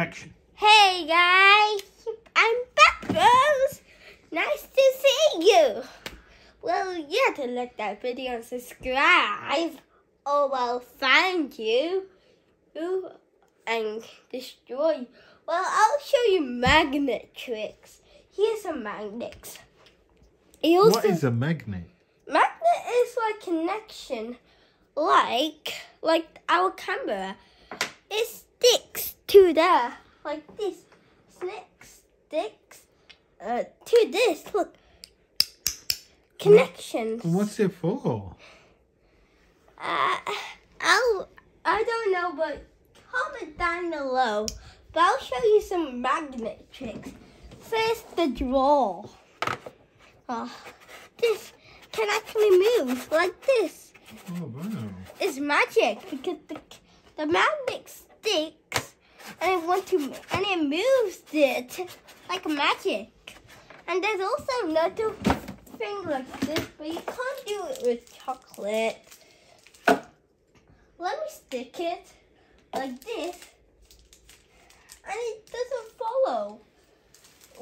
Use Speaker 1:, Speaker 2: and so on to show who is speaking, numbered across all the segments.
Speaker 1: Action.
Speaker 2: Hey guys, I'm back, bros. Nice to see you. Well, you have to like that video and subscribe, or I'll find you and destroy you. Well, I'll show you magnet tricks. Here's some magnets. Also,
Speaker 1: What is a magnet?
Speaker 2: magnet is like connection, like like our camera. It sticks to there like this. Sticks sticks uh, to this. Look, connections.
Speaker 1: What's it for?
Speaker 2: Uh, I'll I don't know, but comment down below. But I'll show you some magnet tricks. First, the draw. Oh, this can actually move like this.
Speaker 1: Oh wow.
Speaker 2: It's magic because the the magnet sticks and it want to and it moves it like magic. And there's also another thing like this, but you can't do it with chocolate. Let me stick it like this, and it doesn't follow.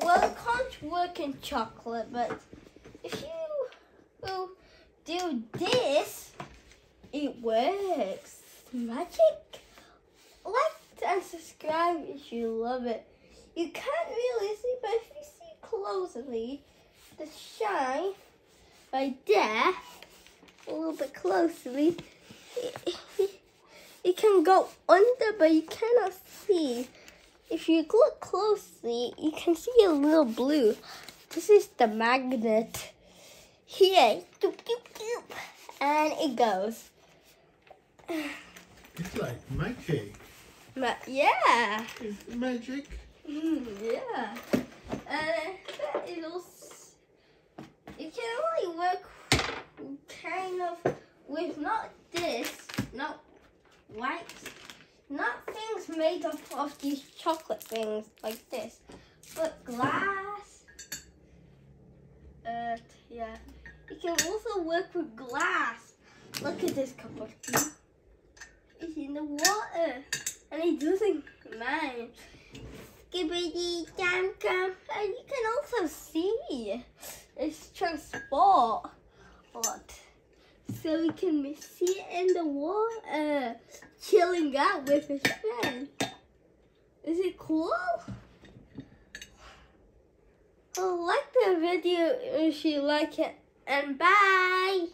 Speaker 2: Well, it can't work in chocolate, but if you do this, it works. Magic. And subscribe if you love it. You can't really see, but if you see closely, the shine right there, a little bit closely, it can go under, but you cannot see. If you look closely, you can see a little blue. This is the magnet. Here, doop, doop, doop, and it goes.
Speaker 1: It's like magic.
Speaker 2: Ma- yeah.
Speaker 1: It's magic.
Speaker 2: Mm, yeah. And that is also, it can only work kind of with not this, not white, not things made of, of these chocolate things like this, but glass. Uh, yeah. It can also work with glass. Look at this cup of tea. It's in the water and he's doesn't mind. Skibbity jam. And you can also see it's transport. What? So we can see it in the water, uh, chilling out with his friend. Is it cool? Like the video if you like it, and bye.